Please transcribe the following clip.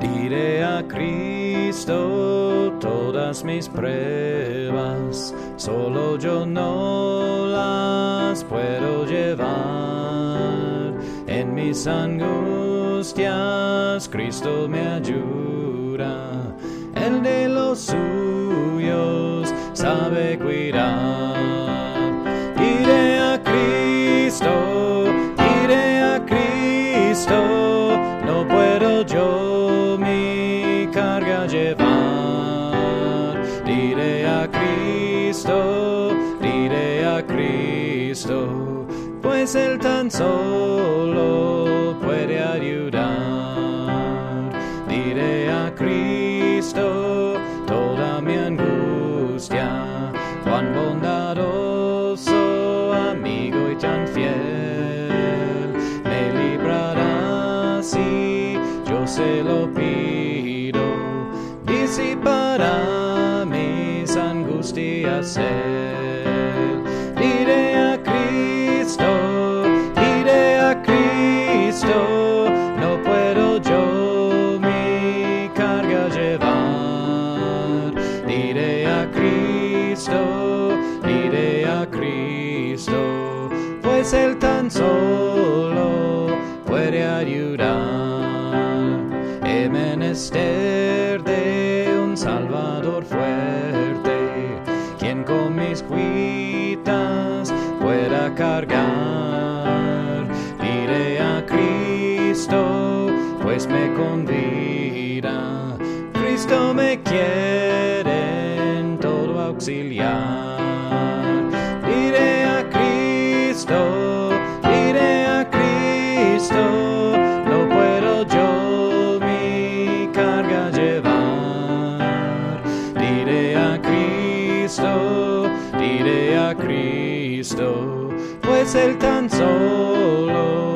Diré a Cristo todas mis pruebas, solo yo no las puedo llevar. En mis angustias Cristo me ayuda, el de los suyos sabe cuidar. Cristo, diré a Cristo, pues Él tan solo puede ayudar. Diré a Cristo toda mi angustia, cuán bondadoso, amigo y tan fiel, me librará si yo se lo pido, disipará mis él. Diré a Cristo, diré a Cristo, no puedo yo mi carga llevar. Diré a Cristo, diré a Cristo, pues Él tan solo puede ayudar. He menester de un Salvador quien con mis cuitas pueda cargar. Diré a Cristo, pues me convida. Cristo me quiere en todo auxiliar. Diré a Cristo, Cristo, diré a Cristo, pues Él tan solo.